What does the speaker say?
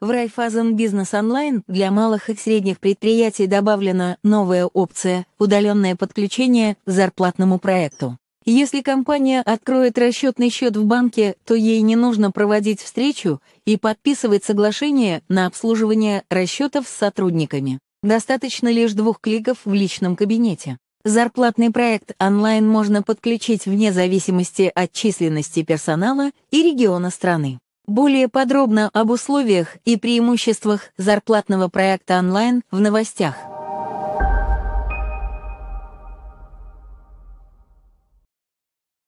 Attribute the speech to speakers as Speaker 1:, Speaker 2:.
Speaker 1: В Райфазен Бизнес Онлайн для малых и средних предприятий добавлена новая опция «Удаленное подключение к зарплатному проекту». Если компания откроет расчетный счет в банке, то ей не нужно проводить встречу и подписывать соглашение на обслуживание расчетов с сотрудниками. Достаточно лишь двух кликов в личном кабинете. Зарплатный проект онлайн можно подключить вне зависимости от численности персонала и региона страны. Более подробно об условиях и преимуществах зарплатного проекта онлайн в новостях.